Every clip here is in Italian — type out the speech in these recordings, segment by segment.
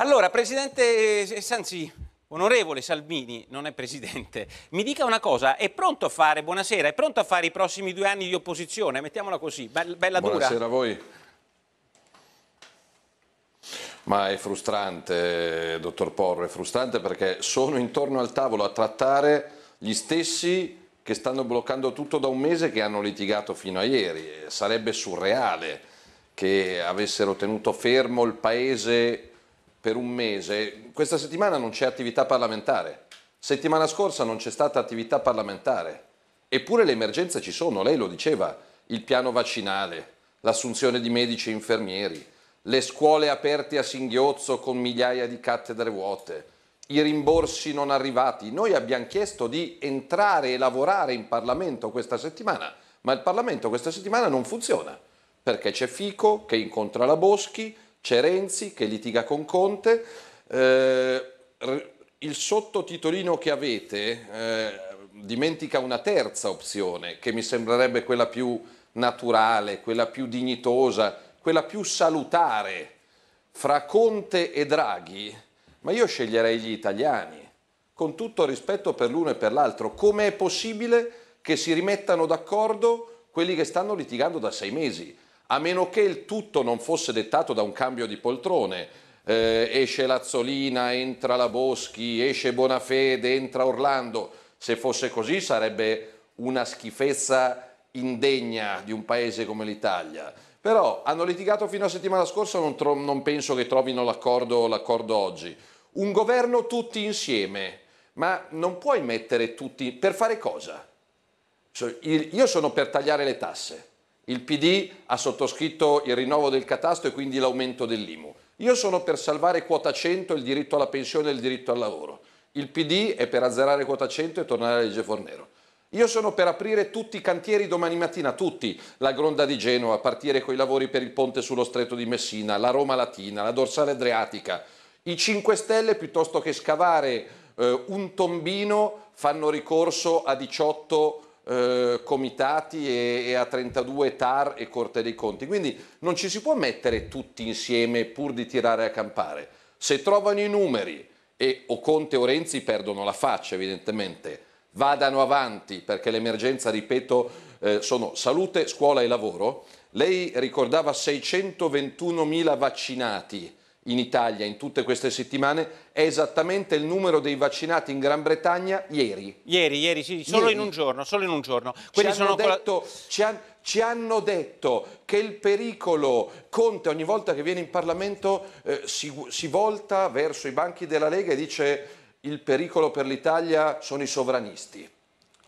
Allora, Presidente eh, Sanzi, onorevole Salvini, non è Presidente, mi dica una cosa, è pronto a fare, buonasera, è pronto a fare i prossimi due anni di opposizione? Mettiamola così, bella dura. Buonasera a voi. Ma è frustrante, dottor Porro, è frustrante perché sono intorno al tavolo a trattare gli stessi che stanno bloccando tutto da un mese e che hanno litigato fino a ieri. Sarebbe surreale che avessero tenuto fermo il paese per un mese. Questa settimana non c'è attività parlamentare. Settimana scorsa non c'è stata attività parlamentare. Eppure le emergenze ci sono, lei lo diceva, il piano vaccinale, l'assunzione di medici e infermieri, le scuole aperte a singhiozzo con migliaia di cattedre vuote, i rimborsi non arrivati. Noi abbiamo chiesto di entrare e lavorare in Parlamento questa settimana, ma il Parlamento questa settimana non funziona, perché c'è Fico che incontra la Boschi, c'è Renzi che litiga con Conte, eh, il sottotitolino che avete eh, dimentica una terza opzione che mi sembrerebbe quella più naturale, quella più dignitosa, quella più salutare fra Conte e Draghi, ma io sceglierei gli italiani, con tutto rispetto per l'uno e per l'altro. Come è possibile che si rimettano d'accordo quelli che stanno litigando da sei mesi? A meno che il tutto non fosse dettato da un cambio di poltrone. Eh, esce Lazzolina, entra la Boschi, esce Bonafede, entra Orlando. Se fosse così sarebbe una schifezza indegna di un paese come l'Italia. Però hanno litigato fino a settimana scorsa, non, non penso che trovino l'accordo oggi. Un governo tutti insieme, ma non puoi mettere tutti... Per fare cosa? Io sono per tagliare le tasse il PD ha sottoscritto il rinnovo del catasto e quindi l'aumento dell'IMU. Io sono per salvare quota 100 il diritto alla pensione e il diritto al lavoro. Il PD è per azzerare quota 100 e tornare alla legge Fornero. Io sono per aprire tutti i cantieri domani mattina, tutti, la Gronda di Genova, partire con i lavori per il ponte sullo stretto di Messina, la Roma Latina, la dorsale adriatica. I 5 Stelle, piuttosto che scavare eh, un tombino, fanno ricorso a 18 eh, comitati e, e, a 32 TAR e Corte dei Conti. Quindi non ci si può mettere tutti insieme pur di tirare a campare. Se trovano i numeri e o Conte o Renzi perdono la faccia evidentemente, vadano avanti perché l'emergenza, ripeto, eh, sono salute, scuola e lavoro. Lei ricordava 621 mila vaccinati in Italia in tutte queste settimane è esattamente il numero dei vaccinati in Gran Bretagna ieri. Ieri, ieri, sì, solo ieri. in un giorno, solo in un giorno. Ci hanno, detto, ci, han, ci, hanno detto, che il pericolo, Conte ogni volta che viene in Parlamento eh, si, si volta verso i banchi della Lega e dice il pericolo per l'Italia sono i sovranisti.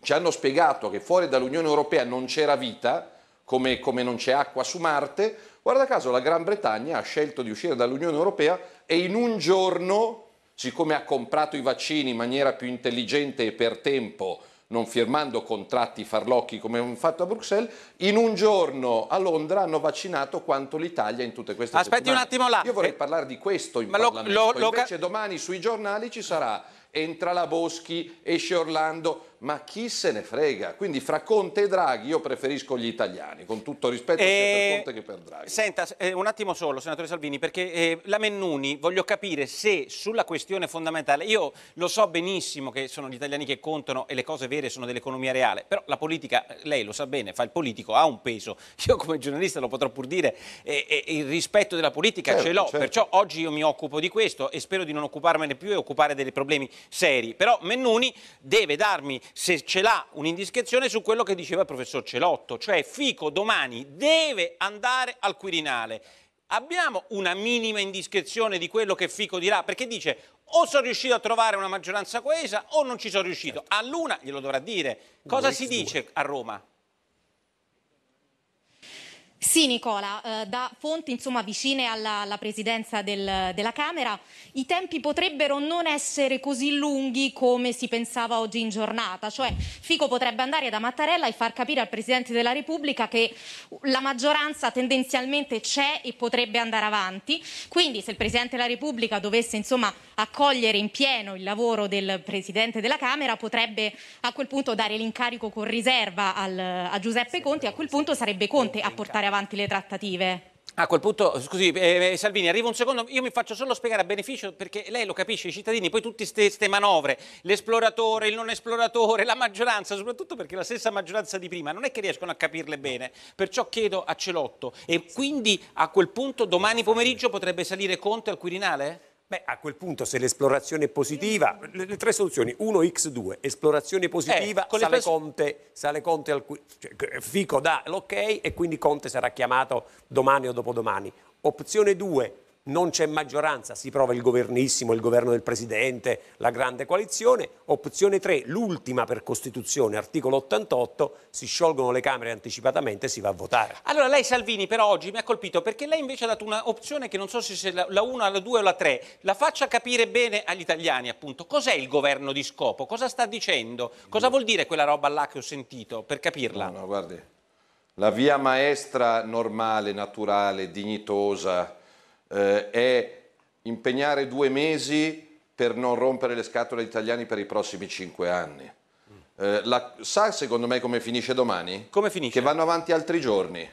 Ci hanno spiegato che fuori dall'Unione Europea non c'era vita, come, come non c'è acqua su Marte, Guarda caso la Gran Bretagna ha scelto di uscire dall'Unione Europea e in un giorno, siccome ha comprato i vaccini in maniera più intelligente e per tempo, non firmando contratti farlocchi come hanno fatto a Bruxelles, in un giorno a Londra hanno vaccinato quanto l'Italia in tutte queste Aspetti settimane. un attimo là. Io vorrei eh, parlare di questo in Ma Parlamento. Lo, lo, Invece domani sui giornali ci sarà entra la Boschi, esce Orlando, ma chi se ne frega? Quindi fra Conte e Draghi io preferisco gli italiani, con tutto rispetto eh, sia per eh, Conte che per Draghi. Senta, eh, un attimo solo, senatore Salvini, perché eh, la Mennuni, voglio capire se sulla questione fondamentale, io lo so benissimo che sono gli italiani che contano e le cose vere sono dell'economia reale, però la politica, lei lo sa bene, fa il politico, ha un peso. Io come giornalista lo potrò pur dire, e il rispetto della politica certo, ce l'ho, certo. perciò oggi io mi occupo di questo e spero di non occuparmene più e occupare dei problemi seri. Però Mennuni deve darmi se ce l'ha un'indiscrezione su quello che diceva il professor Celotto, cioè Fico domani deve andare al Quirinale. Abbiamo una minima indiscrezione di quello che Fico dirà, perché dice o sono riuscito a trovare una maggioranza coesa o non ci sono riuscito. Certo. All'una glielo dovrà dire. Cosa si dice a Roma? Sì Nicola, eh, da fonti insomma, vicine alla, alla presidenza del, della Camera i tempi potrebbero non essere così lunghi come si pensava oggi in giornata, cioè Fico potrebbe andare da Mattarella e far capire al Presidente della Repubblica che la maggioranza tendenzialmente c'è e potrebbe andare avanti, quindi se il Presidente della Repubblica dovesse insomma, accogliere in pieno il lavoro del Presidente della Camera potrebbe a quel punto dare l'incarico con riserva al, a Giuseppe Conte e a quel punto sarebbe Conte a portare avanti avanti le trattative. A quel punto, scusi, eh, Salvini, arriva un secondo, io mi faccio solo spiegare a beneficio perché lei lo capisce, i cittadini, poi tutte queste manovre, l'esploratore, il non esploratore, la maggioranza, soprattutto perché la stessa maggioranza di prima non è che riescono a capirle bene, perciò chiedo a Celotto e quindi a quel punto domani pomeriggio potrebbe salire Conte al Quirinale? Beh, a quel punto se l'esplorazione è positiva, le, le, tre soluzioni, 1x2, esplorazione positiva, eh, sale, Conte, sale Conte al cioè, Fico dà l'ok e quindi Conte sarà chiamato domani o dopodomani. Opzione 2, non c'è maggioranza, si prova il governissimo, il governo del Presidente, la grande coalizione. Opzione 3, l'ultima per Costituzione, articolo 88, si sciolgono le Camere anticipatamente e si va a votare. Allora lei Salvini però oggi mi ha colpito perché lei invece ha dato un'opzione che non so se sia la 1, la 2 o la 3, la faccia capire bene agli italiani appunto. Cos'è il governo di scopo? Cosa sta dicendo? Cosa vuol dire quella roba là che ho sentito per capirla? No, no, guardi, la via maestra normale, naturale, dignitosa eh, è impegnare due mesi per non rompere le scatole agli italiani per i prossimi cinque anni. Eh, la, sa secondo me come finisce domani? Come finisce? Che vanno avanti altri giorni.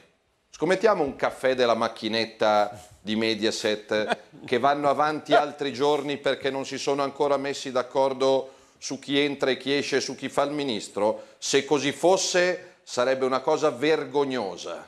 Scommettiamo un caffè della macchinetta di Mediaset che vanno avanti altri giorni perché non si sono ancora messi d'accordo su chi entra e chi esce, su chi fa il ministro. Se così fosse sarebbe una cosa vergognosa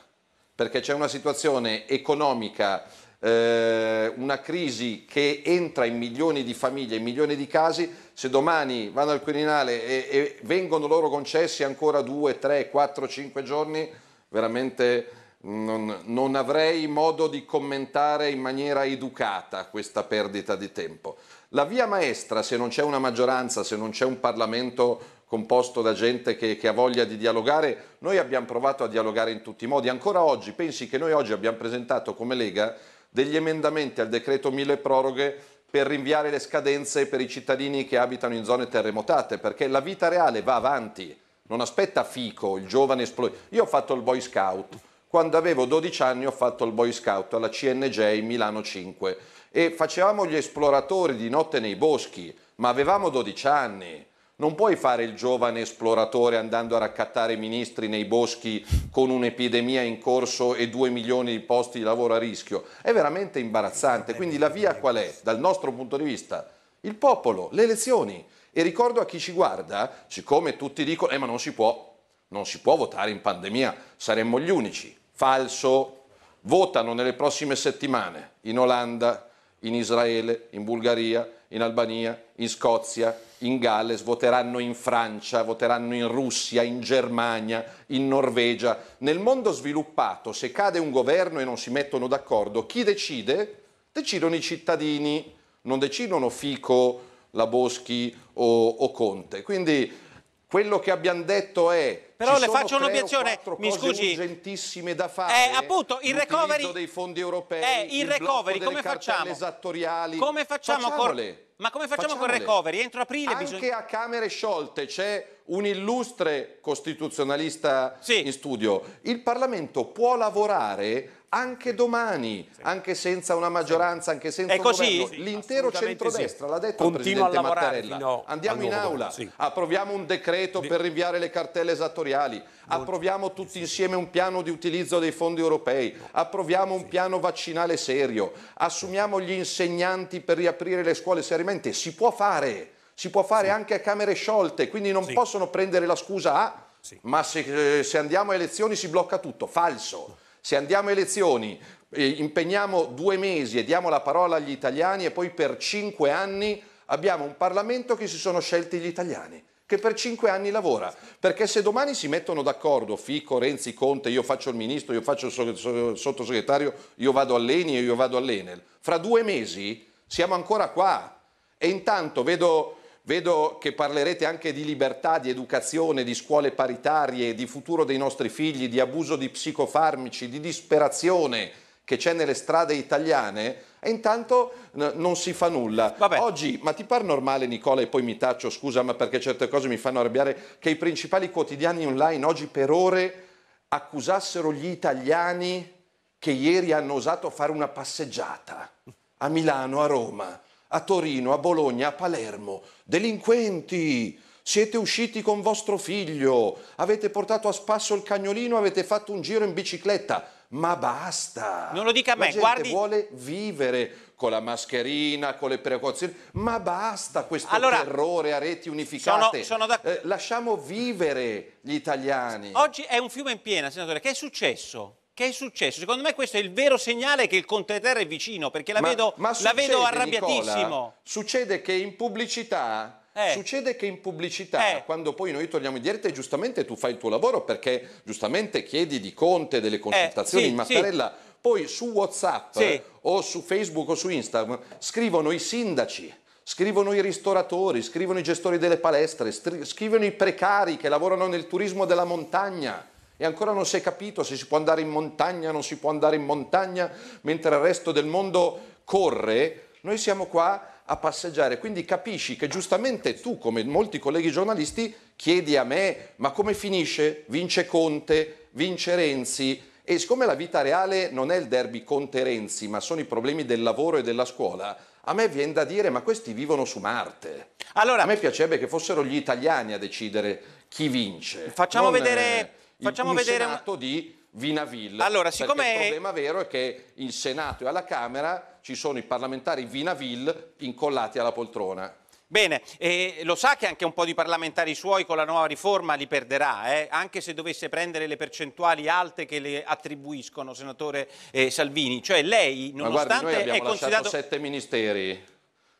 perché c'è una situazione economica eh, una crisi che entra in milioni di famiglie, in milioni di casi, se domani vanno al Quirinale e, e vengono loro concessi ancora due, tre, quattro, cinque giorni, veramente non, non, avrei modo di commentare in maniera educata questa perdita di tempo. La via maestra, se non c'è una maggioranza, se non c'è un Parlamento composto da gente che, che, ha voglia di dialogare, noi abbiamo provato a dialogare in tutti i modi. Ancora oggi, pensi che noi oggi abbiamo presentato come Lega degli emendamenti al decreto mille proroghe per rinviare le scadenze per i cittadini che abitano in zone terremotate, perché la vita reale va avanti, non aspetta Fico, il giovane esploratore. Io ho fatto il Boy Scout, quando avevo 12 anni ho fatto il Boy Scout alla CNJ Milano 5 e facevamo gli esploratori di notte nei boschi, ma avevamo 12 anni non puoi fare il giovane esploratore andando a raccattare ministri nei boschi con un'epidemia in corso e due milioni di posti di lavoro a rischio. È veramente imbarazzante. Quindi la via qual è? Dal nostro punto di vista, il popolo, le elezioni. E ricordo a chi ci guarda, siccome tutti dicono, eh ma non si può, non si può votare in pandemia, saremmo gli unici. Falso. Votano nelle prossime settimane in Olanda, in Israele, in Bulgaria, in Albania, in Scozia, in Galles, voteranno in Francia, voteranno in Russia, in Germania, in Norvegia. Nel mondo sviluppato, se cade un governo e non si mettono d'accordo, chi decide? Decidono i cittadini, non decidono Fico, la Boschi o, o Conte. Quindi quello che abbiamo detto è però le faccio un'obiezione, mi scusi. urgentissime da fare. Eh, appunto, il recovery dei fondi europei, eh, il, il recovery come facciamo? esattoriali. Come facciamo con Ma come facciamo con il recovery? Entro aprile Anche bisogna... a Camere sciolte c'è un illustre costituzionalista sì. in studio. Il Parlamento può lavorare anche domani, sì. anche senza una maggioranza, anche senza È un così? governo. L'intero centrodestra, sì. l'ha detto Continua il Presidente Mattarella. Andiamo in aula, sì. approviamo un decreto per rinviare le cartelle esattoriali, approviamo tutti insieme un piano di utilizzo dei fondi europei, approviamo un piano vaccinale serio, assumiamo gli insegnanti per riaprire le scuole seriamente. Si può fare, si può fare anche a Camere sciolte, quindi non possono prendere la scusa a... Ah, ma se, eh, se andiamo a elezioni si blocca tutto. Falso. Se andiamo a elezioni, eh, impegniamo due mesi e diamo la parola agli italiani e poi per cinque anni abbiamo un Parlamento che si sono scelti gli italiani che per cinque anni lavora, perché se domani si mettono d'accordo Fico, Renzi, Conte, io faccio il ministro, io faccio il sottosegretario, io vado all'Eni e io vado all'Enel, fra due mesi siamo ancora qua. E intanto vedo Vedo che parlerete anche di libertà, di educazione, di scuole paritarie, di futuro dei nostri figli, di abuso di psicofarmici, di disperazione che c'è nelle strade italiane e intanto non si fa nulla. Vabbè. Oggi, ma ti pare normale Nicola e poi mi taccio, scusa, ma perché certe cose mi fanno arrabbiare, che i principali quotidiani online oggi per ore accusassero gli italiani che ieri hanno osato fare una passeggiata a Milano, a Roma a Torino, a Bologna, a Palermo. Delinquenti! Siete usciti con vostro figlio, avete portato a spasso il cagnolino, avete fatto un giro in bicicletta. ma basta. Non lo dica a me, la gente guardi... vuole vivere con la mascherina, con le precauzioni, ma basta questo allora, terrore a reti unificate. Sono, sono eh, lasciamo vivere gli italiani. Oggi è un fiume in piena, senatore. Che è successo? Che è successo? Secondo me questo è il vero segnale che il Conte Terra è vicino, perché la ma, vedo, ma la vedo arrabbiatissimo. Nicola, succede che in pubblicità eh. Succede che in pubblicità, eh. quando poi noi torniamo in diretta, e giustamente tu fai il tuo lavoro perché giustamente chiedi di Conte delle consultazioni eh, sì, in Mattarella, sì. poi su WhatsApp sì. o su Facebook o su Instagram scrivono i sindaci. Scrivono i ristoratori, scrivono i gestori delle palestre, scrivono i precari che lavorano nel turismo della montagna e ancora non si è capito se si può andare in montagna o non si può andare in montagna mentre il resto del mondo corre. Noi siamo qua a passeggiare. Quindi capisci che giustamente tu, come molti colleghi giornalisti, chiedi a me ma come finisce? Vince Conte, vince Renzi. E siccome la vita reale non è il derby Conte-Renzi, ma sono i problemi del lavoro e della scuola, a me viene da dire ma questi vivono su Marte. Allora, a me piacerebbe che fossero gli italiani a decidere chi vince. Facciamo vedere... Facciamo un vedere senato di Vinaville. Allora, siccome... il problema vero è che il Senato e alla Camera ci sono i parlamentari Vinaville incollati alla poltrona. Bene, e lo sa che anche un po' di parlamentari suoi con la nuova riforma li perderà, eh? anche se dovesse prendere le percentuali alte che le attribuiscono, senatore eh, Salvini. Cioè lei, nonostante Ma guardi, noi abbiamo è considerato... sette ministeri.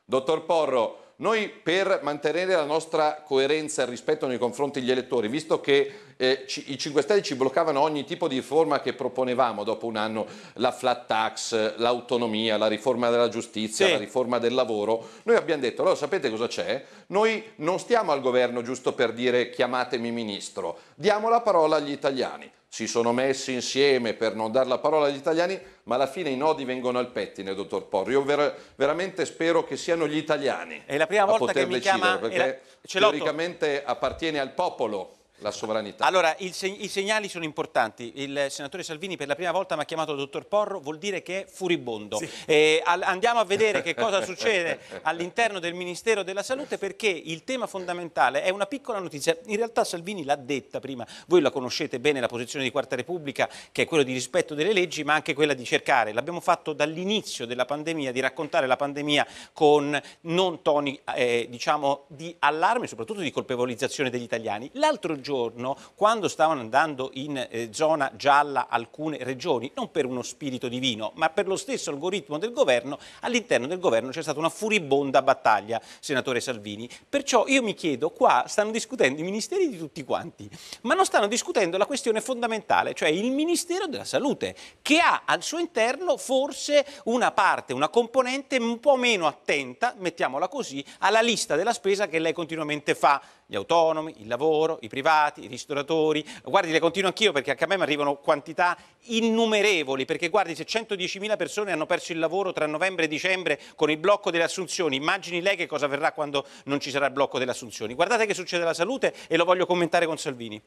Dottor Porro, noi per mantenere la nostra coerenza e rispetto nei confronti degli elettori, visto che eh, i 5 Stelle ci bloccavano ogni tipo di riforma che proponevamo dopo un anno, la flat tax, l'autonomia, la riforma della giustizia, sì. la riforma del lavoro, noi abbiamo detto, allora sapete cosa c'è? Noi non stiamo al governo giusto per dire chiamatemi ministro, diamo la parola agli italiani si sono messi insieme per non dare la parola agli italiani, ma alla fine i nodi vengono al pettine, dottor Porri. Io ver veramente spero che siano gli italiani è la prima volta che mi decidere, chiama, perché la... teoricamente appartiene al popolo la sovranità. Allora, seg i segnali sono importanti. Il senatore Salvini per la prima volta mi ha chiamato dottor Porro, vuol dire che è furibondo. Sì. Eh, andiamo a vedere che cosa succede all'interno del Ministero della Salute perché il tema fondamentale è una piccola notizia. In realtà Salvini l'ha detta prima, voi la conoscete bene, la posizione di Quarta Repubblica, che è quella di rispetto delle leggi, ma anche quella di cercare, l'abbiamo fatto dall'inizio della pandemia, di raccontare la pandemia con non toni eh, diciamo di allarme, soprattutto di colpevolizzazione degli italiani. L'altro giorno giorno, quando stavano andando in eh, zona gialla alcune regioni, non per uno spirito divino, ma per lo stesso algoritmo del governo, all'interno del governo c'è stata una furibonda battaglia, senatore Salvini. Perciò io mi chiedo, qua stanno discutendo i ministeri di tutti quanti, ma non stanno discutendo la questione fondamentale, cioè il Ministero della Salute, che ha al suo interno forse una parte, una componente un po' meno attenta, mettiamola così, alla lista della spesa che lei continuamente fa gli autonomi, il lavoro, i privati, i ristoratori. Guardi, le continuo anch'io perché anche a me mi arrivano quantità innumerevoli, perché guardi, se 110.000 persone hanno perso il lavoro tra novembre e dicembre con il blocco delle assunzioni, immagini lei che cosa verrà quando non ci sarà il blocco delle assunzioni. Guardate che succede alla salute e lo voglio commentare con Salvini.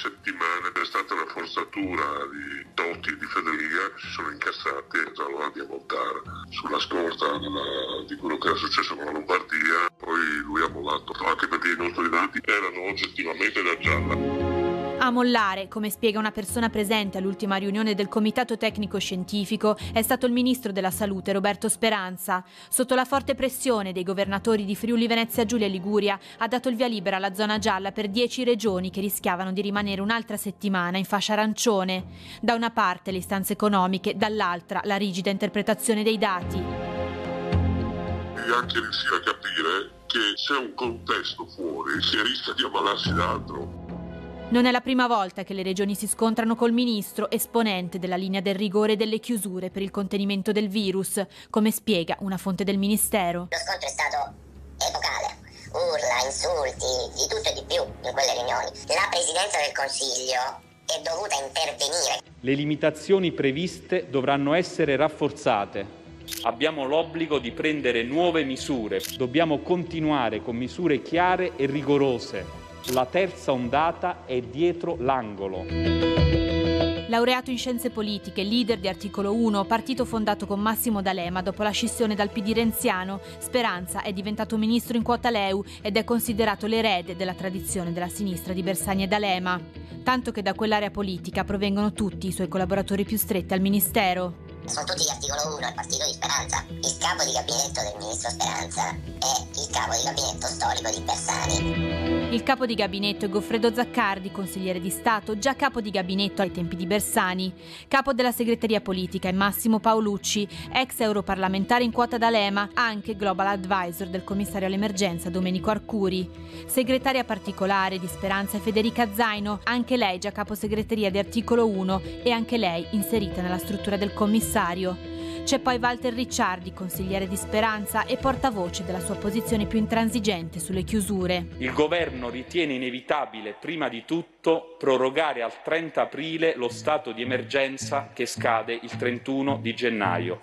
Settimane è stata una forzatura di Totti e di Federica che si sono incassati e già davanti a votare sulla scorta della, di quello che era successo con la Lombardia. Poi lui ha mollato anche perché i nostri dati erano oggettivamente da gialla a mollare, come spiega una persona presente all'ultima riunione del Comitato Tecnico Scientifico, è stato il ministro della Salute Roberto Speranza. Sotto la forte pressione dei governatori di Friuli Venezia Giulia e Liguria ha dato il via libera alla zona gialla per dieci regioni che rischiavano di rimanere un'altra settimana in fascia arancione. Da una parte le istanze economiche, dall'altra la rigida interpretazione dei dati. E anche riuscire a capire che c'è un contesto fuori che rischia di ammalarsi d'altro. Non è la prima volta che le regioni si scontrano col ministro, esponente della linea del rigore e delle chiusure per il contenimento del virus, come spiega una fonte del ministero. Lo scontro è stato epocale. Urla, insulti, di tutto e di più in quelle riunioni. La Presidenza del Consiglio è dovuta intervenire. Le limitazioni previste dovranno essere rafforzate. Abbiamo l'obbligo di prendere nuove misure. Dobbiamo continuare con misure chiare e rigorose la terza ondata è dietro l'angolo. Laureato in scienze politiche, leader di Articolo 1, partito fondato con Massimo D'Alema dopo la scissione dal PD renziano, Speranza è diventato ministro in quota Leu ed è considerato l'erede della tradizione della sinistra di Bersani e D'Alema. Tanto che da quell'area politica provengono tutti i suoi collaboratori più stretti al ministero. Sono tutti di articolo 1, il partito di Speranza. Il capo di gabinetto del ministro Speranza è il capo di gabinetto storico di Bersani. Il capo di gabinetto è Goffredo Zaccardi, consigliere di Stato, già capo di gabinetto ai tempi di Bersani. Capo della segreteria politica è Massimo Paolucci, ex europarlamentare in quota d'Alema, anche Global Advisor del commissario all'emergenza Domenico Arcuri. Segretaria particolare di Speranza è Federica Zaino, anche lei già capo segreteria di articolo 1 e anche lei inserita nella struttura del commissario. C'è poi Walter Ricciardi, consigliere di Speranza e portavoce della sua posizione più intransigente sulle chiusure. Il governo ritiene inevitabile, prima di tutto, prorogare al 30 aprile lo stato di emergenza che scade il 31 di gennaio.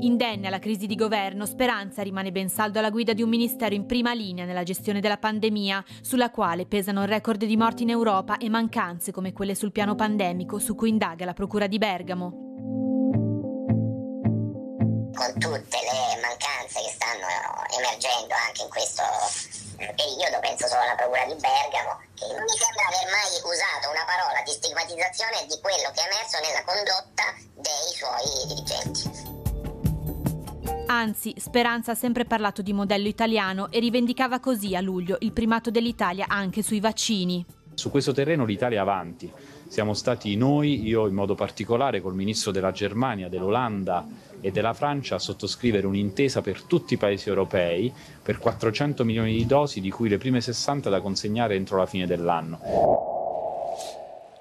Indenne alla crisi di governo, Speranza rimane ben saldo alla guida di un ministero in prima linea nella gestione della pandemia, sulla quale pesano record di morti in Europa e mancanze come quelle sul piano pandemico su cui indaga la Procura di Bergamo emergendo anche in questo eh, periodo, penso solo alla Procura di Bergamo, che non mi sembra aver mai usato una parola di stigmatizzazione di quello che è emerso nella condotta dei suoi dirigenti. Anzi, Speranza ha sempre parlato di modello italiano e rivendicava così a luglio il primato dell'Italia anche sui vaccini. Su questo terreno l'Italia è avanti. Siamo stati noi, io in modo particolare, col ministro della Germania, dell'Olanda e della Francia a sottoscrivere un'intesa per tutti i paesi europei per 400 milioni di dosi, di cui le prime 60 da consegnare entro la fine dell'anno.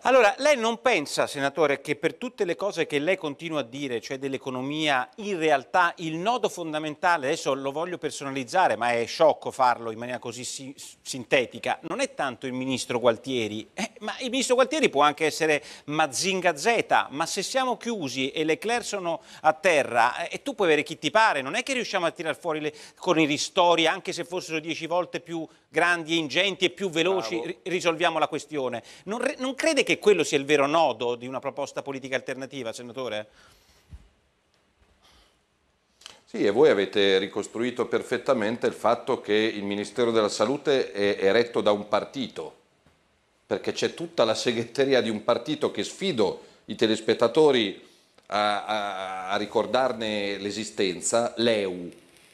Allora, lei non pensa, senatore, che per tutte le cose che lei continua a dire, cioè dell'economia, in realtà il nodo fondamentale, adesso lo voglio personalizzare, ma è sciocco farlo in maniera così si sintetica, non è tanto il ministro Gualtieri, eh, ma il ministro Gualtieri può anche essere Mazinga Z, ma se siamo chiusi e le Leclerc sono a terra eh, e tu puoi avere chi ti pare, non è che riusciamo a tirare fuori le, con i ristori, anche se fossero dieci volte più grandi e ingenti e più veloci, ri risolviamo la questione. Non, non crede che che quello sia il vero nodo di una proposta politica alternativa, senatore? Sì, e voi avete ricostruito perfettamente il fatto che il Ministero della Salute è, è retto da un partito, perché c'è tutta la segreteria di un partito che sfido i telespettatori a, a, a ricordarne l'esistenza, l'EU,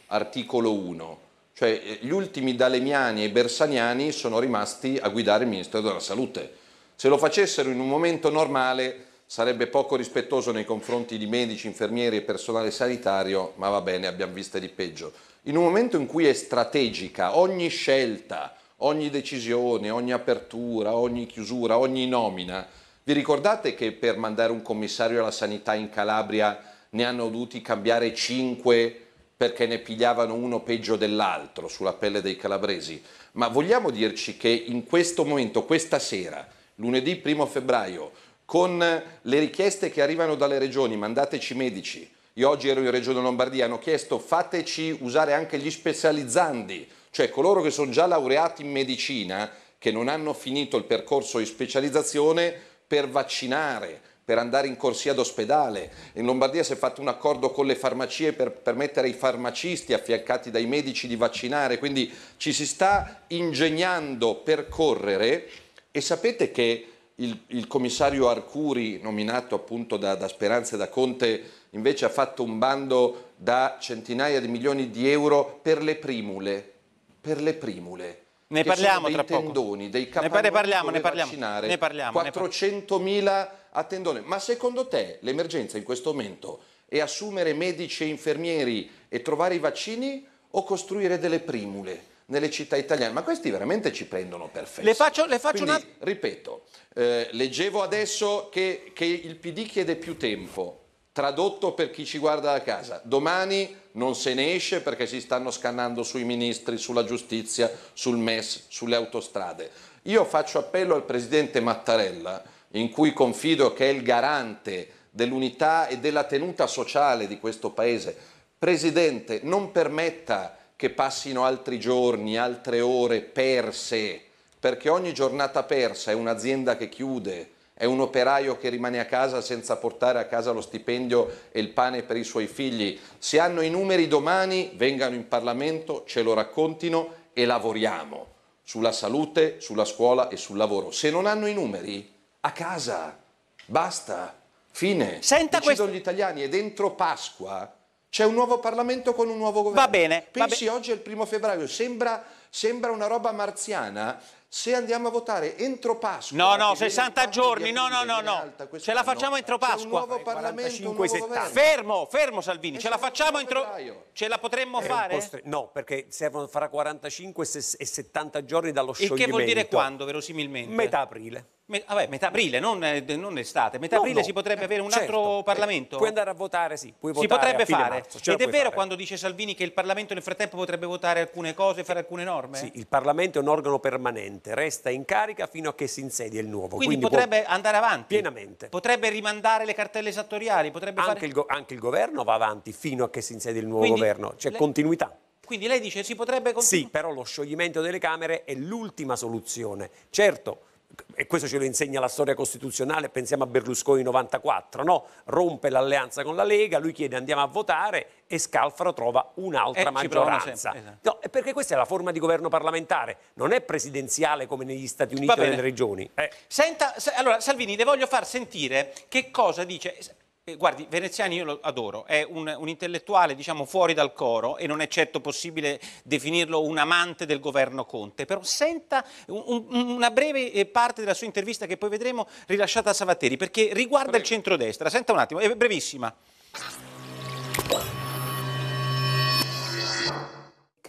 articolo 1. Cioè gli ultimi dalemiani e bersaniani sono rimasti a guidare il Ministero della Salute se lo facessero in un momento normale sarebbe poco rispettoso nei confronti di medici, infermieri e personale sanitario, ma va bene, abbiamo viste di peggio. In un momento in cui è strategica ogni scelta, ogni decisione, ogni apertura, ogni chiusura, ogni nomina, vi ricordate che per mandare un commissario alla sanità in Calabria ne hanno dovuti cambiare cinque perché ne pigliavano uno peggio dell'altro sulla pelle dei calabresi? Ma vogliamo dirci che in questo momento, questa sera, lunedì 1 febbraio, con le richieste che arrivano dalle regioni, mandateci medici. Io oggi ero in Regione Lombardia, hanno chiesto fateci usare anche gli specializzandi, cioè coloro che sono già laureati in medicina, che non hanno finito il percorso di specializzazione per vaccinare, per andare in corsia d'ospedale. In Lombardia si è fatto un accordo con le farmacie per permettere ai farmacisti affiancati dai medici di vaccinare, quindi ci si sta ingegnando per correre e sapete che il, il commissario Arcuri, nominato appunto da, da Speranza e da Conte, invece ha fatto un bando da centinaia di milioni di euro per le primule. Per le primule. Ne parliamo tra tendoni, poco. dei capannoni ne parliamo, ne parliamo, ne parliamo. 400.000 a tendone. Ma secondo te l'emergenza in questo momento è assumere medici e infermieri e trovare i vaccini o costruire delle primule? Nelle città italiane, ma questi veramente ci prendono per festa. Le faccio, le faccio Quindi, una... ripeto, eh, leggevo adesso che, che il PD chiede più tempo, tradotto per chi ci guarda da casa. Domani non se ne esce perché si stanno scannando sui ministri, sulla giustizia, sul MES, sulle autostrade. Io faccio appello al Presidente Mattarella, in cui confido che è il garante dell'unità e della tenuta sociale di questo Paese. Presidente, non permetta che passino altri giorni, altre ore perse, perché ogni giornata persa è un'azienda che chiude, è un operaio che rimane a casa senza portare a casa lo stipendio e il pane per i suoi figli. Se hanno i numeri domani, vengano in Parlamento, ce lo raccontino e lavoriamo sulla salute, sulla scuola e sul lavoro. Se non hanno i numeri, a casa, basta, fine. Senta Decidono questo... gli italiani e dentro Pasqua c'è un nuovo Parlamento con un nuovo governo. Va bene. Pensi va be- oggi è il primo febbraio, sembra, sembra una roba marziana se andiamo a votare entro Pasqua. No, no, 60 giorni, no, no, no, no. Ce la facciamo entro Pasqua. C'è un nuovo Parlamento, un nuovo governo. Fermo, fermo Salvini, ce la facciamo entro... Ce la potremmo fare? No, perché servono fra 45 e 70 giorni dallo scioglimento. Il che vuol dire quando, verosimilmente? Metà aprile. Me, vabbè, metà aprile, non, non estate. Metà no, aprile no. si potrebbe avere un certo. altro Parlamento? Eh, puoi andare a votare, sì. Puoi si potrebbe fare. Marzo, Ed è vero fare. quando dice Salvini che il Parlamento nel frattempo potrebbe votare alcune cose fare alcune norme? Sì, il Parlamento è un organo permanente, resta in carica fino a che si insedia il nuovo. Quindi, Quindi potrebbe andare avanti? Pienamente. Potrebbe rimandare le cartelle esattoriali? Potrebbe anche, fare... il anche il governo va avanti fino a che si insedia il nuovo Quindi, governo. C'è le... continuità. Quindi lei dice si potrebbe continuare? Sì, però lo scioglimento delle Camere è l'ultima soluzione. Certo, e questo ce lo insegna la storia costituzionale, pensiamo a Berlusconi 94, no? rompe l'alleanza con la Lega, lui chiede andiamo a votare e Scalfaro trova un'altra eh, maggioranza. Esatto. No, perché questa è la forma di governo parlamentare, non è presidenziale come negli Stati Uniti o nelle regioni. Eh. Senta, allora Salvini, le voglio far sentire che cosa dice Guardi, Veneziani io lo adoro, è un, un, intellettuale diciamo fuori dal coro e non è certo possibile definirlo un amante del governo Conte, però senta un, una breve parte della sua intervista che poi vedremo rilasciata a Savatteri perché riguarda Prego. il centrodestra, senta un attimo, è brevissima.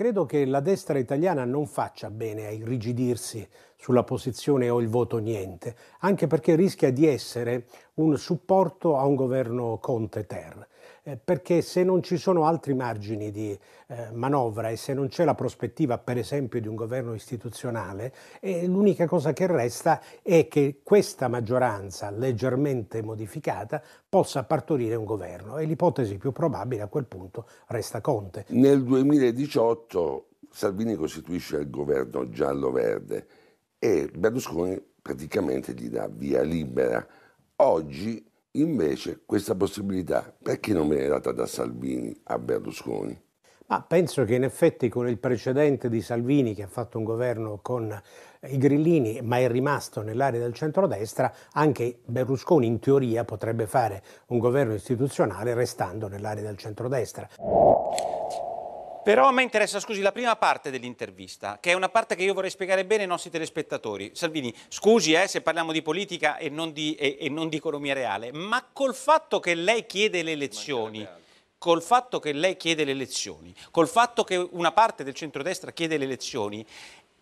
Credo che la destra italiana non faccia bene a irrigidirsi sulla posizione o il voto niente, anche perché rischia di essere un supporto a un governo Conte-Ter. Eh, perché se non ci sono altri margini di eh, manovra e se non c'è la prospettiva, per esempio, di un governo istituzionale, eh, l'unica cosa che resta è che questa maggioranza leggermente modificata possa partorire un governo e l'ipotesi più probabile a quel punto resta Conte. Nel 2018 Salvini costituisce il governo giallo-verde e Berlusconi praticamente gli dà via libera. Oggi invece questa possibilità perché non viene data da Salvini a Berlusconi? Ma penso che in effetti con il precedente di Salvini che ha fatto un governo con i grillini ma è rimasto nell'area del centrodestra, anche Berlusconi in teoria potrebbe fare un governo istituzionale restando nell'area del centrodestra. Però a me interessa, scusi, la prima parte dell'intervista, che è una parte che io vorrei spiegare bene ai nostri telespettatori. Salvini, scusi eh, se parliamo di politica e non di, e, e non di economia reale, ma col fatto che lei chiede le elezioni col fatto che lei chiede le elezioni, col fatto che una parte del centrodestra chiede le elezioni,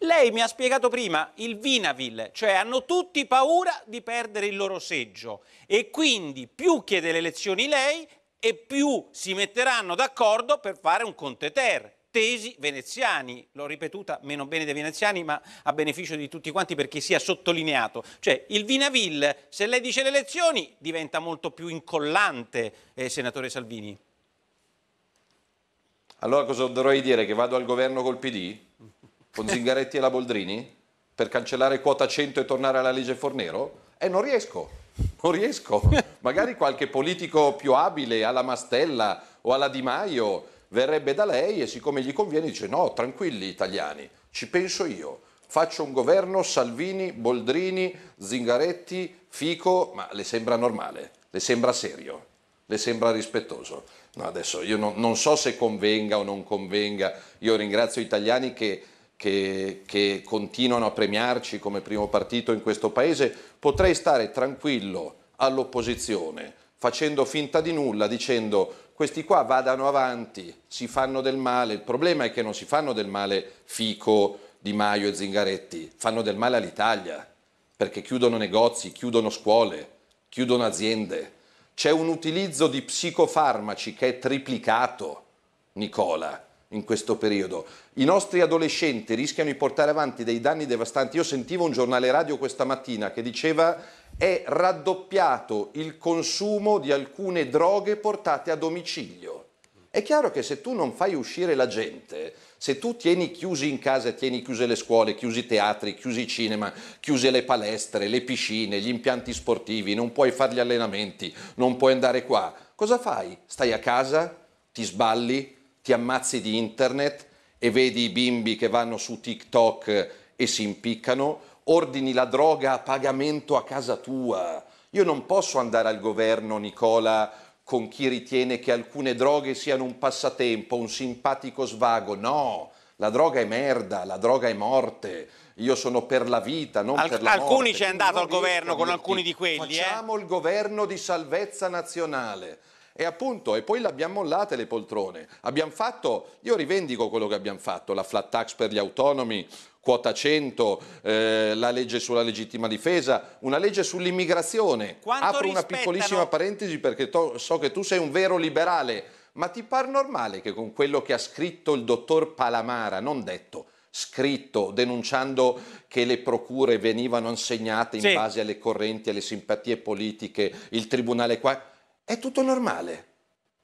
lei mi ha spiegato prima il Vinaville, cioè hanno tutti paura di perdere il loro seggio e quindi più chiede le elezioni lei e più si metteranno d'accordo per fare un Conte Ter. Tesi veneziani, l'ho ripetuta meno bene dei veneziani, ma a beneficio di tutti quanti perché sia sottolineato. Cioè, il Vinaville, se lei dice le elezioni, diventa molto più incollante, eh, senatore Salvini. Allora cosa dovrei dire? Che vado al governo col PD? Con Zingaretti e la Boldrini? Per cancellare quota 100 e tornare alla legge Fornero? Eh, non riesco, non riesco. Magari qualche politico più abile, alla Mastella o alla Di Maio, verrebbe da lei e siccome gli conviene dice no, tranquilli italiani, ci penso io. Faccio un governo Salvini, Boldrini, Zingaretti, Fico, ma le sembra normale? Le sembra serio? Le sembra rispettoso? No, adesso io non, non, so se convenga o non convenga, io ringrazio gli italiani che, che, che, continuano a premiarci come primo partito in questo paese, potrei stare tranquillo all'opposizione facendo finta di nulla, dicendo questi qua vadano avanti, si fanno del male, il problema è che non si fanno del male Fico, Di Maio e Zingaretti, fanno del male all'Italia, perché chiudono negozi, chiudono scuole, chiudono aziende. C'è un utilizzo di psicofarmaci che è triplicato, Nicola, in questo periodo. I nostri adolescenti rischiano di portare avanti dei danni devastanti. Io sentivo un giornale radio questa mattina che diceva è raddoppiato il consumo di alcune droghe portate a domicilio. È chiaro che se tu non fai uscire la gente, se tu tieni chiusi in casa, tieni chiuse le scuole, chiusi i teatri, chiusi i cinema, chiuse le palestre, le piscine, gli impianti sportivi, non puoi fare gli allenamenti, non puoi andare qua, cosa fai? Stai a casa, ti sballi, ti ammazzi di internet e vedi i bimbi che vanno su TikTok e si impiccano, ordini la droga a pagamento a casa tua. Io non posso andare al governo, Nicola, con chi ritiene che alcune droghe siano un passatempo, un simpatico svago. No, la droga è merda, la droga è morte. Io sono per la vita, non Al, per la alcuni morte. c'è andato al governo con alcuni di quelli. Facciamo eh? il governo di salvezza nazionale. E appunto, e poi l'abbiamo mollate le poltrone. Abbiamo fatto, io rivendico quello che abbiamo fatto, la flat tax per gli autonomi, quota 100, eh, la legge sulla legittima difesa, una legge sull'immigrazione. Quanto Apro una rispettano- piccolissima parentesi perché to- so che tu sei un vero liberale, ma ti par normale che con quello che ha scritto il dottor Palamara, non detto, scritto denunciando che le procure venivano assegnate in Sì. base alle correnti, alle simpatie politiche, il tribunale qua, è tutto normale.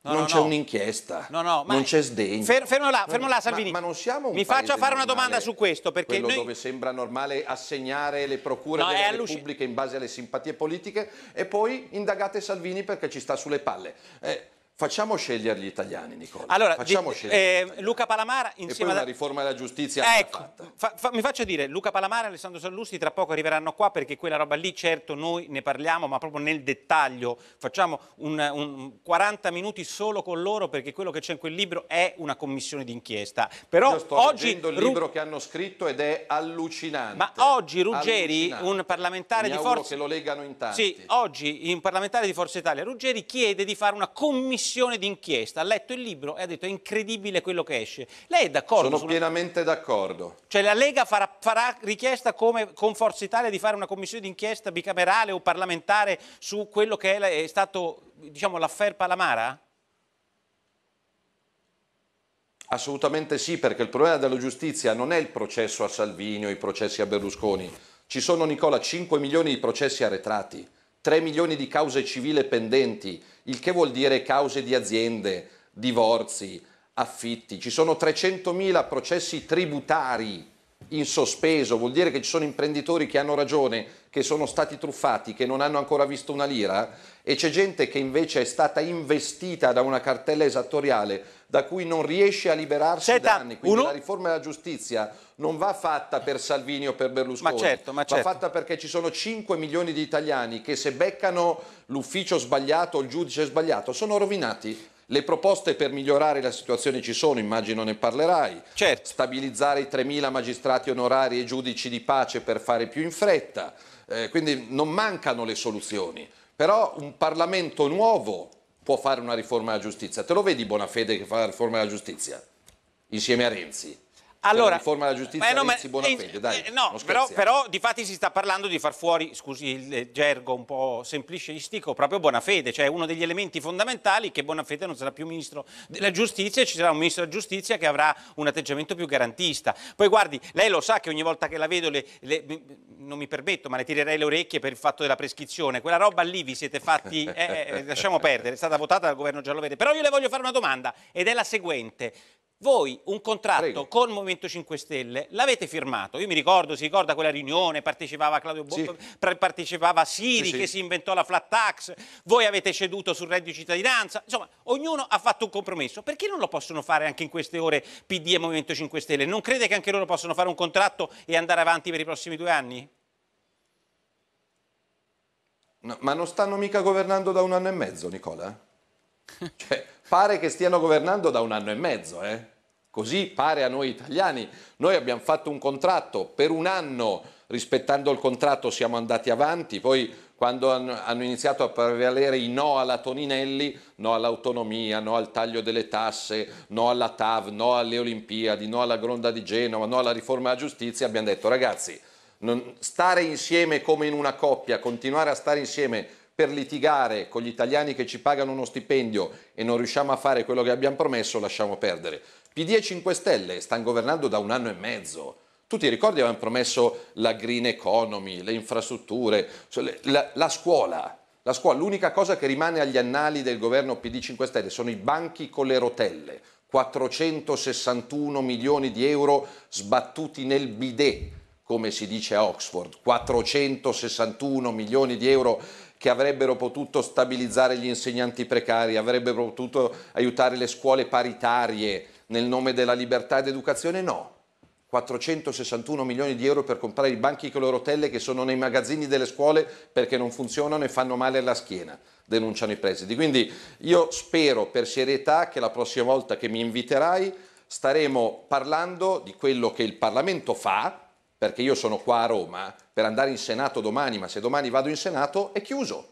No, non no, c'è no. un'inchiesta, No, no, ma- non c'è sdegno. Fer- fermo là, fermo là, Ma- Salvini. Ma, non siamo un Mi faccia fare una domanda su questo, perché quello noi- dove sembra normale assegnare le procure delle repubbliche in base alle simpatie politiche e poi indagate Salvini perché ci sta sulle palle. Eh, facciamo scegliere gli italiani, Nicola. Allora, facciamo di- scegliere. eh, Luca Palamara insieme ad... riforma della giustizia Ecco, fa- fa- mi faccia dire, Luca Palamara e Alessandro Sallusti tra poco arriveranno qua perché quella roba lì, certo, noi ne parliamo, ma proprio nel dettaglio. Facciamo un, un 40 minuti solo con loro perché quello che c'è in quel libro è una commissione d'inchiesta. Però Io sto oggi... leggendo il Ru- libro che hanno scritto ed è allucinante. Ma oggi Ruggeri, un parlamentare di Forza che lo leggano in tanti. Sì, oggi un parlamentare di Forza Italia, Ruggeri, chiede di fare una commissione d'inchiesta. Ha letto il libro e ha detto è incredibile quello che esce. Lei è d'accordo? Sono su una- pienamente d'accordo. Cioè la Lega farà, farà richiesta come con Forza Italia di fare una commissione d'inchiesta bicamerale o parlamentare su quello che è, è stato diciamo, l'affair Palamara? Assolutamente sì, perché il problema della giustizia non è il processo a Salvini o i processi a Berlusconi. Ci sono, Nicola, 5 milioni di processi arretrati, 3 milioni di cause civili pendenti, il che vuol dire cause di aziende, divorzi, affitti. Ci sono 300.000 processi tributari in sospeso, vuol dire che ci sono imprenditori che hanno ragione, che sono stati truffati, che non hanno ancora visto una lira e c'è gente che invece è stata investita da una cartella esattoriale da cui non riesce a liberarsi Senta, da anni. Quindi uno- la riforma della giustizia non va fatta per Salvini o per Berlusconi, Ma certo, ma va certo. fatta perché ci sono 5 milioni di italiani che se beccano l'ufficio sbagliato o il giudice sbagliato sono rovinati. Le proposte per migliorare la situazione ci sono, immagino ne parlerai. Certo. Stabilizzare i 3.000 magistrati onorari e giudici di pace per fare più in fretta. Eh, quindi non mancano le soluzioni. Però un Parlamento nuovo può fare una riforma della giustizia. Te lo vedi Bonafede che fa la riforma della giustizia? Insieme a Renzi. Allora, la riforma della giustizia eh no, ma- Renzi Bonafede, dai. eh, no, però, però di fatti si sta parlando di far fuori, scusi il eh, gergo un po' semplicistico, proprio Bonafede, cioè uno degli elementi fondamentali che Bonafede non sarà più ministro della giustizia e ci sarà un ministro della giustizia che avrà un atteggiamento più garantista. Poi guardi, lei lo sa che ogni volta che la vedo, le- le- non mi permetto, ma le tirerei le orecchie per il fatto della prescrizione. Quella roba lì vi siete fatti, eh, eh, lasciamo perdere, è stata votata dal governo giallo-verde. Però io le voglio fare una domanda ed è la seguente. Voi un contratto Prego. con il Movimento 5 Stelle l'avete firmato. Io mi ricordo, si ricorda quella riunione, partecipava Claudio Bo- Sì. partecipava Siri Sì, sì. che si inventò la flat tax, voi avete ceduto sul reddito di cittadinanza. Insomma, ognuno ha fatto un compromesso. Perché non lo possono fare anche in queste ore PD e Movimento 5 Stelle? Non crede che anche loro possono fare un contratto e andare avanti per i prossimi due anni? No, ma non stanno mica governando da un anno e mezzo, Nicola? Cioè, pare che stiano governando da un anno e mezzo, eh? Così pare a noi italiani. Noi abbiamo fatto un contratto per un anno, rispettando il contratto siamo andati avanti, poi quando hanno, iniziato a prevalere i no alla Toninelli, no all'autonomia, no al taglio delle tasse, no alla TAV, no alle Olimpiadi, no alla Gronda di Genova, no alla riforma della giustizia, abbiamo detto ragazzi, stare insieme come in una coppia, continuare a stare insieme per litigare con gli italiani che ci pagano uno stipendio e non riusciamo a fare quello che abbiamo promesso, lasciamo perdere. PD e 5 Stelle stanno governando da un anno e mezzo. Tu ti ricordi avevano promesso la green economy, le infrastrutture, cioè la, la scuola. La scuola, l'unica cosa che rimane agli annali del governo PD 5 Stelle sono i banchi con le rotelle, 461 milioni di euro sbattuti nel bidet, come si dice a Oxford, 461 milioni di euro che avrebbero potuto stabilizzare gli insegnanti precari, avrebbero potuto aiutare le scuole paritarie nel nome della libertà ed educazione, no. 461 milioni di euro per comprare i banchi con le rotelle che sono nei magazzini delle scuole perché non funzionano e fanno male alla schiena, denunciano i presidi. Quindi io spero per serietà che la prossima volta che mi inviterai staremo parlando di quello che il Parlamento fa, perché io sono qua a Roma per andare in Senato domani, ma se domani vado in Senato è chiuso,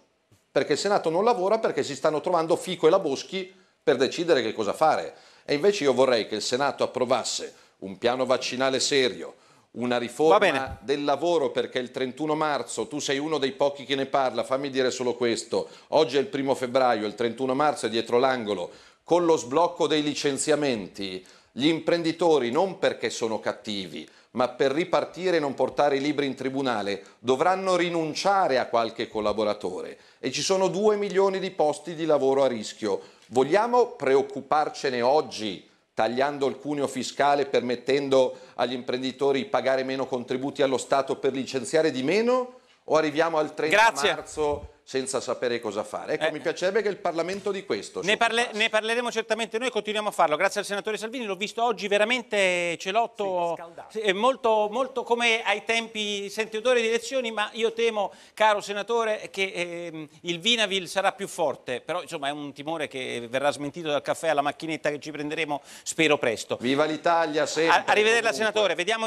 perché il Senato non lavora perché si stanno trovando Fico e la Boschi per decidere che cosa fare. E invece io vorrei che il Senato approvasse un piano vaccinale serio, una riforma del lavoro perché il 31 marzo, tu sei uno dei pochi che ne parla, fammi dire solo questo, oggi è il primo febbraio, il 31 marzo è dietro l'angolo, con lo sblocco dei licenziamenti, gli imprenditori non perché sono cattivi, ma per ripartire e non portare i libri in tribunale dovranno rinunciare a qualche collaboratore. E ci sono due milioni di posti di lavoro a rischio. Vogliamo preoccuparcene oggi? tagliando il cuneo fiscale, permettendo agli imprenditori di pagare meno contributi allo Stato per licenziare di meno? O arriviamo al 30 Grazie. marzo senza sapere cosa fare? Ecco, Eh. mi piacerebbe che il Parlamento di questo Ne, parle- ne parleremo certamente noi, continuiamo a farlo. Grazie al senatore Salvini, l'ho visto oggi veramente celotto, sì, è molto, molto come ai tempi, senti odore di elezioni, ma io temo, caro senatore, che ehm, il Vinavil sarà più forte, però insomma è un timore che verrà smentito dal caffè alla macchinetta che ci prenderemo, spero presto. Viva l'Italia sempre! A- arrivederla comunque. senatore, vediamo